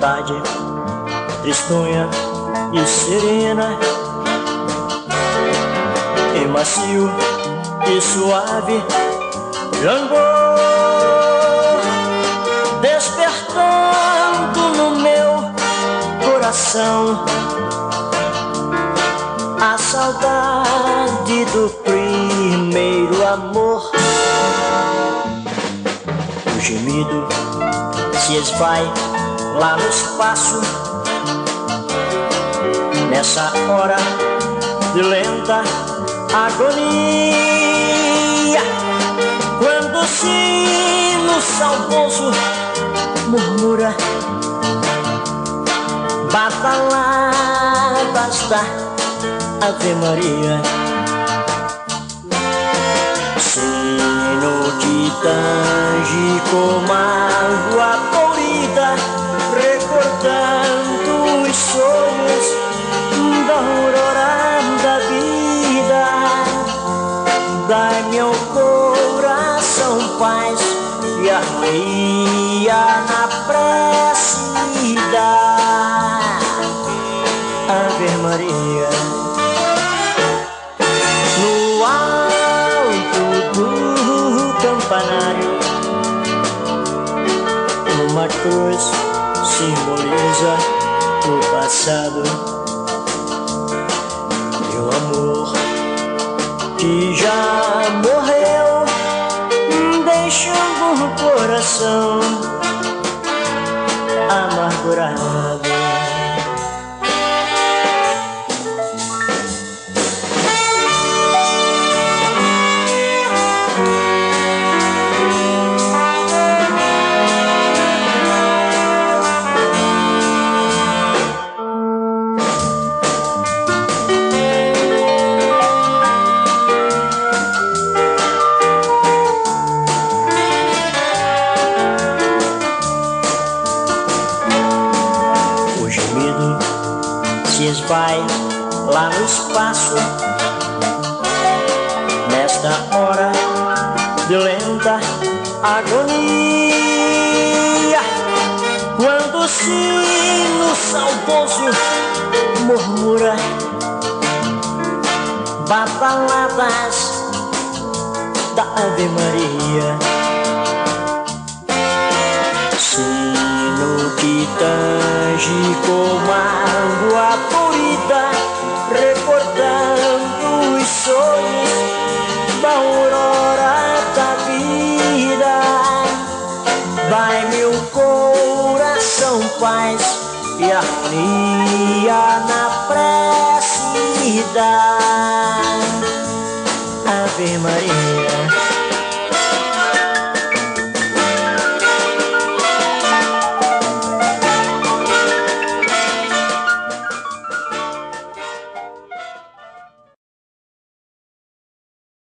tarde, tristonha e serena, e macio e suave, langor, despertando no meu coração a saudade do primeiro amor. O gemido se esvai lá no espaço, nessa hora de lenta agonia. Quando o sino saudoso murmura, badaladas da Ave Maria. Sino que tange como água os sonhos da aurora da vida. Dai-me ao coração paz e harmonia na prece Ave Maria. No alto do campanário, uma cruz simboliza o passado. Meu amor que já morreu, deixando o coração amargurado. Se esvai lá no espaço. Nesta hora de lenta agonia Quando o sino saudoso murmura Badaladas da Ave Maria. Sino que tange como água Vai meu coração paz e harmonia na prece da Ave Maria.